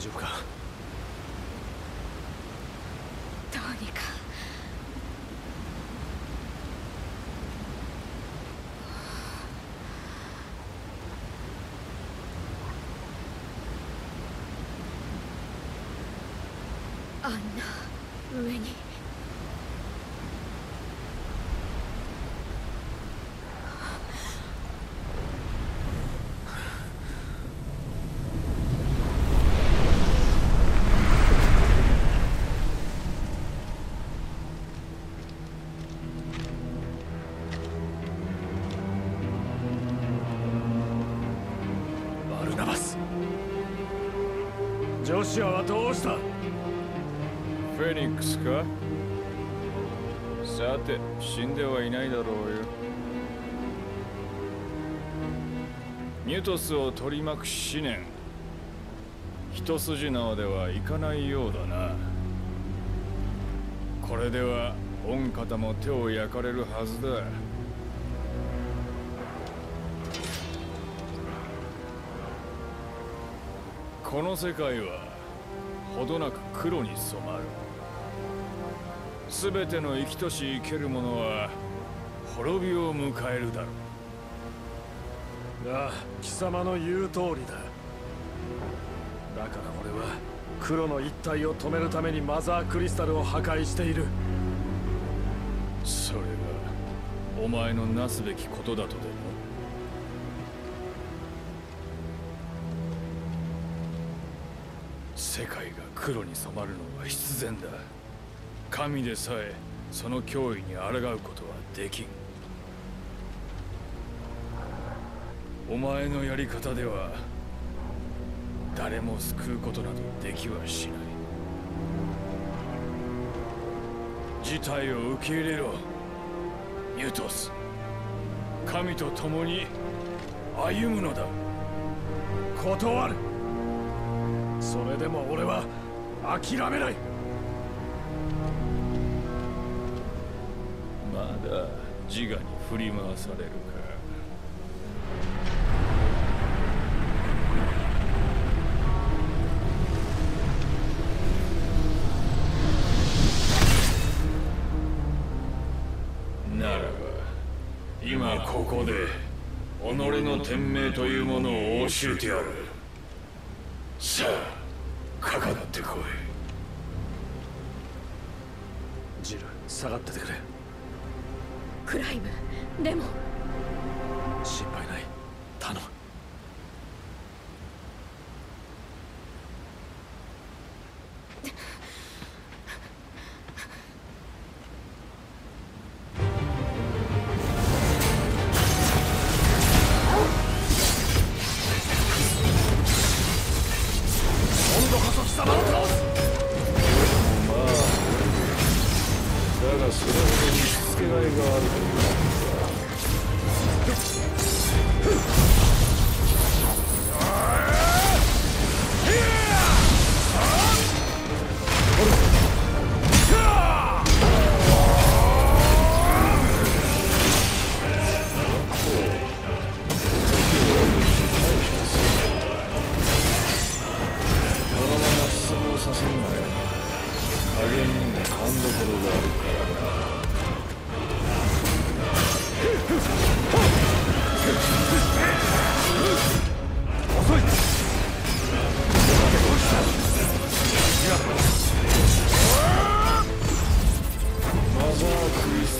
丈夫か？どうにか。あんな上に。ジョシアはどうした？フェニックスか？さて死んではいないだろうよ。ミュトスを取り巻く思念一筋縄ではいかないようだな。これでは御方も手を焼かれるはずだ。この世界はほどなく黒に染まる。全ての生きとし生ける者は滅びを迎えるだろう。ああ貴様の言う通りだ。だから俺は黒の一体を止めるためにマザークリスタルを破壊している。それがお前のなすべきことだとでも？世界が黒に染まるのは必然だ。神でさえその脅威に抗うことはできん。お前のやり方では誰も救うことなどできはしない。事態を受け入れろ。ミュートス。神と共に歩むのだ。断る。それでも俺は諦めない。まだ自我に振り回されるか。ならば今ここで己の天命というものを教えてやる。さあかかってこい。ジル下がっててくれ。クライムでもだがそれほどにしつけがいがあるという。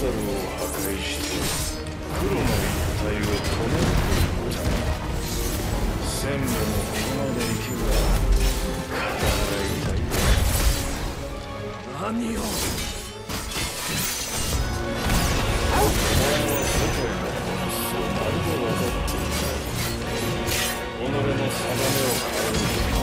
クリスタルを破壊して黒の一体を止める。と言った千部もここまで行けば肩が痛い何を？お前は世界の本質をまるで分かっていない己の定めを変える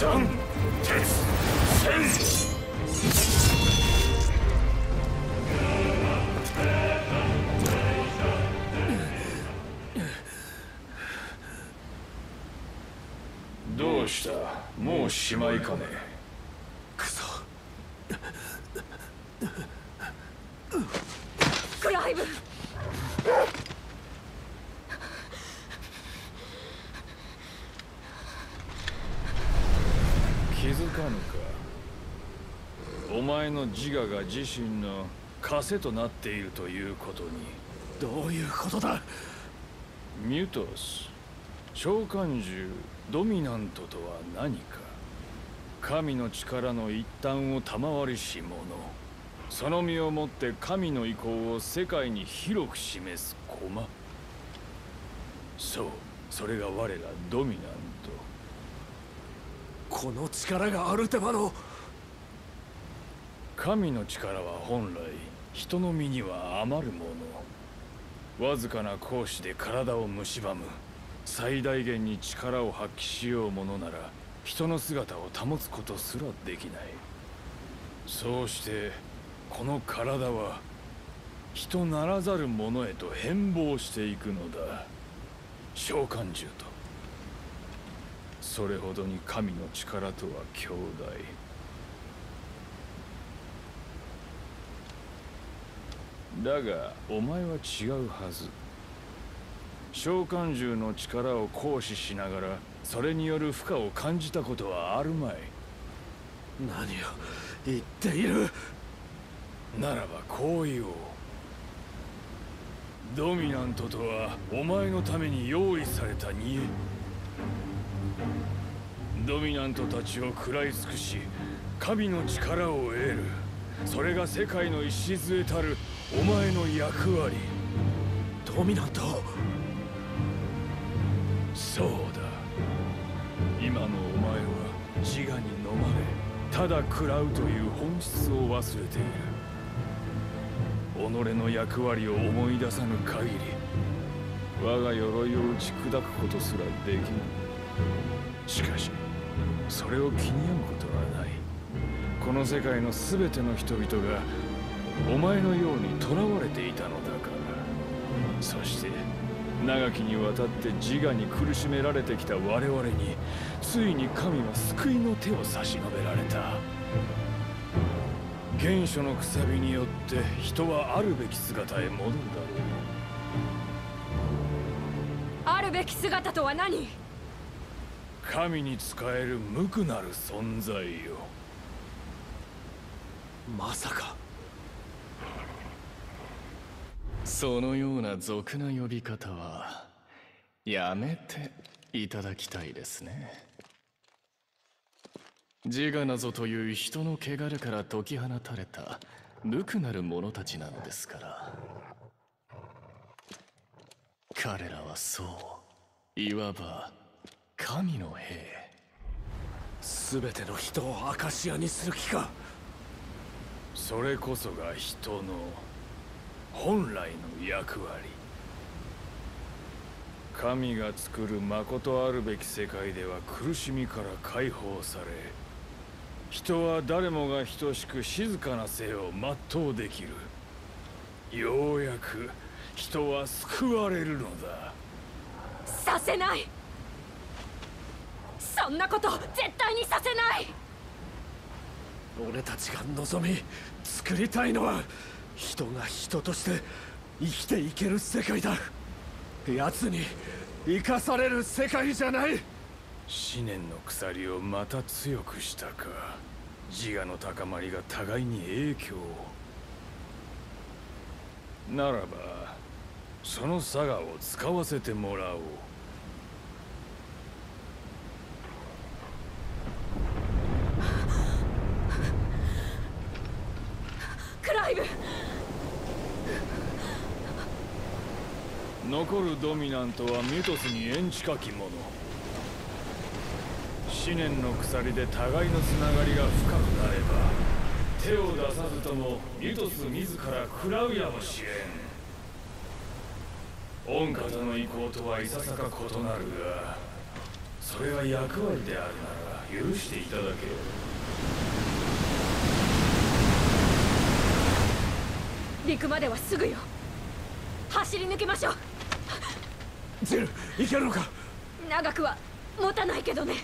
残鉄戦どうした？もうしまいかね？クソ。クライブ気づかお前の自我が自身の枷となっているということに。どういうことだ？ミュトス召喚獣ドミナントとは何か。神の力の一端を賜りし者その身をもって神の意向を世界に広く示す駒。そうそれが我らドミナント。この力がアルテマの。神の力は本来人の身には余るもの。わずかな講師で体を蝕む。最大限に力を発揮しようものなら人の姿を保つことすらできない。そうしてこの体は人ならざる者へと変貌していくのだ。召喚獣と。それほどに神の力とは強大だがお前は違うはず。召喚獣の力を行使しながらそれによる負荷を感じたことはあるまい。何を言っている。ならばこう言おうドミナントとはお前のために用意された煮えドミナントたちを食らい尽くし神の力を得る。それが世界の礎たるお前の役割。ドミナント。そうだ。今のお前は自我に飲まれただ食らうという本質を忘れている。己の役割を思い出さぬ限り我が鎧を打ち砕くことすらできぬ。しかしそれを気に病むことはない。この世界の全ての人々がお前のように囚われていたのだから。そして長きにわたって自我に苦しめられてきた我々についに神は救いの手を差し伸べられた。原初のくさびによって人はあるべき姿へ戻るだろう。あるべき姿とは何？神に仕える無垢なる存在よ。まさか。そのような俗な呼び方はやめていただきたいですね。自我なぞという人の汚れから解き放たれた無垢なる者たちなのですから。彼らはそういわば神の兵。全ての人をアカシアにする気か。それこそが人の本来の役割。神が作る誠あるべき世界では苦しみから解放され人は誰もが等しく静かな生を全うできる。ようやく人は救われるのだ。させない。そんなこと絶対にさせない。俺たちが望み作りたいのは人が人として生きていける世界だ。奴に生かされる世界じゃない。思念の鎖をまた強くしたか。自我の高まりが互いに影響を。ならばその佐賀を使わせてもらおう残るドミナントはミトスに縁近き者思念の鎖で互いのつながりが深くなれば手を出さずともミトス自ら食らうやもしれん御方の意向とはいささか異なるがそれが役割であるなら許していただけよ陸まではすぐよ。走り抜けましょう。ゼル行けるのか？長くは持たないけどね。